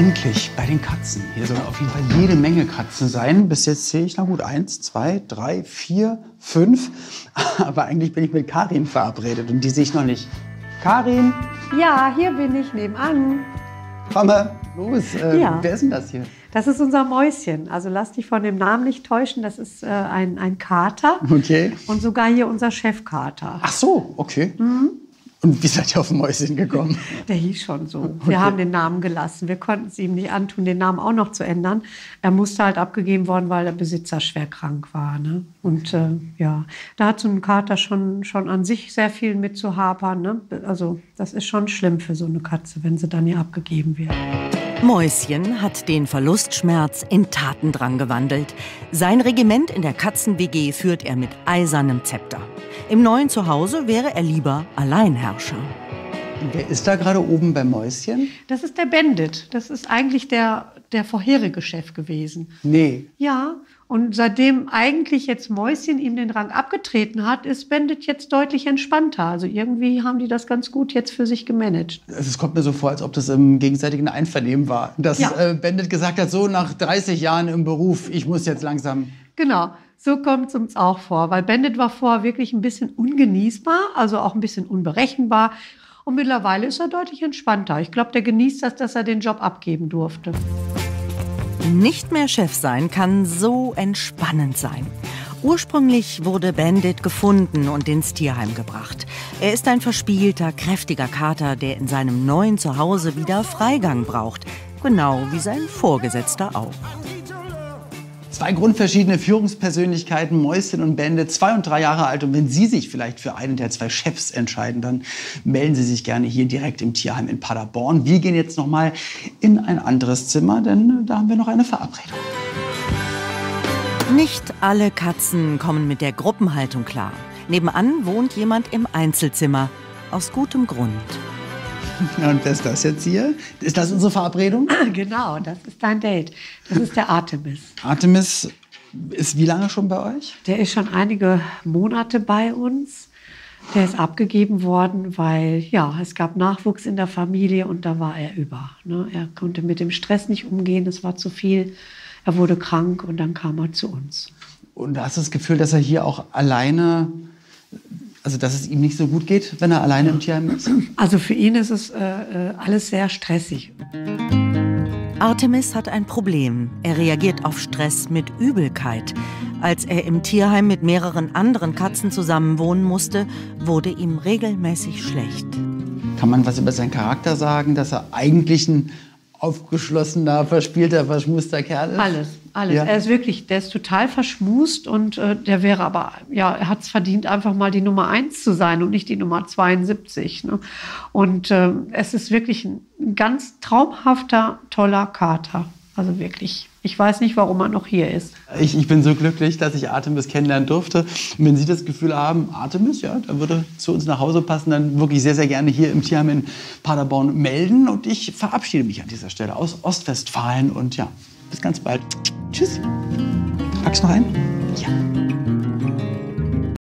endlich bei den Katzen. Hier sollen auf jeden Fall jede Menge Katzen sein. Bis jetzt sehe ich, na gut, eins, zwei, drei, vier, fünf. Aber eigentlich bin ich mit Karin verabredet und die sehe ich noch nicht. Karin, Ja, hier bin ich nebenan. komm mal los. Äh, Ja. Wer ist denn das hier? Das ist unser Mäuschen. Also lass dich von dem Namen nicht täuschen. Das ist äh, ein, ein Kater Okay. und sogar hier unser Chefkater. Ach so, okay. Mhm. Und wie seid ihr auf Mäuschen gekommen? Der hieß schon so. Wir haben den Namen gelassen. Wir konnten es ihm nicht antun, den Namen auch noch zu ändern. Er musste halt abgegeben worden, weil der Besitzer schwer krank war. Ne? Und äh, ja, da hat so ein Kater schon, schon an sich sehr viel mit zu hapern. Ne? Also das ist schon schlimm für so eine Katze, wenn sie dann hier abgegeben wird. Mäuschen hat den Verlustschmerz in Tatendrang gewandelt. Sein Regiment in der Katzen-WG führt er mit eisernem Zepter. Im neuen Zuhause wäre er lieber Alleinherrscher. Wer ist da gerade oben beim Mäuschen? Das ist der Bandit. Das ist eigentlich der, der vorherige Chef gewesen. Nee. Ja, und seitdem eigentlich jetzt Mäuschen ihm den Rang abgetreten hat, ist Bandit jetzt deutlich entspannter. Also irgendwie haben die das ganz gut jetzt für sich gemanagt. Also Es kommt mir so vor, als ob das im gegenseitigen Einvernehmen war. Dass Ja. äh, Bandit gesagt hat, so nach 30 Jahren im Beruf, ich muss jetzt langsam. Genau, so kommt es uns auch vor, weil Bandit war vorher wirklich ein bisschen ungenießbar, also auch ein bisschen unberechenbar. Und mittlerweile ist er deutlich entspannter. Ich glaube, der genießt das, dass er den Job abgeben durfte. Nicht mehr Chef sein kann so entspannend sein. Ursprünglich wurde Bandit gefunden und ins Tierheim gebracht. Er ist ein verspielter, kräftiger Kater, der in seinem neuen Zuhause wieder Freigang braucht. Genau wie sein Vorgesetzter auch. Zwei grundverschiedene Führungspersönlichkeiten, Mäuschen und Bandit, zwei und drei Jahre alt. Und wenn Sie sich vielleicht für einen der zwei Chefs entscheiden, dann melden Sie sich gerne hier direkt im Tierheim in Paderborn. Wir gehen jetzt noch mal in ein anderes Zimmer, denn äh, da haben wir noch eine Verabredung. Nicht alle Katzen kommen mit der Gruppenhaltung klar. Nebenan wohnt jemand im Einzelzimmer. Aus gutem Grund. Und wer ist das jetzt hier? Ist das unsere Verabredung? Genau, das ist dein Date. Das ist der Artemis. Artemis ist wie lange schon bei euch? Der ist schon einige Monate bei uns. Der ist abgegeben worden, weil ja, es gab Nachwuchs in der Familie und da war er über. Ne? Er konnte mit dem Stress nicht umgehen, es war zu viel. Er wurde krank und dann kam er zu uns. Und hast du das Gefühl, dass er hier auch alleine, also dass es ihm nicht so gut geht, wenn er alleine im Tierheim ist? Also für ihn ist es äh, äh, alles sehr stressig. Artemis hat ein Problem. Er reagiert auf Stress mit Übelkeit. Als er im Tierheim mit mehreren anderen Katzen zusammenwohnen musste, wurde ihm regelmäßig schlecht. Kann man was über seinen Charakter sagen, dass er eigentlich ein aufgeschlossener, verspielter, verschmuster Kerl ist? Alles, alles. Ja. Er ist wirklich, der ist total verschmust und äh, der wäre aber, ja, er hat es verdient, einfach mal die Nummer eins zu sein und nicht die Nummer 72. Ne? Und äh, es ist wirklich ein ganz traumhafter, toller Kater. Also wirklich. Ich weiß nicht, warum er noch hier ist. Ich, ich bin so glücklich, dass ich Artemis kennenlernen durfte. Und wenn Sie das Gefühl haben, Artemis, ja, der würde zu uns nach Hause passen, dann wirklich sehr, sehr gerne hier im Tierheim in Paderborn melden. Und ich verabschiede mich an dieser Stelle aus Ostwestfalen. Und ja, bis ganz bald. Tschüss. Packst noch ein? Ja.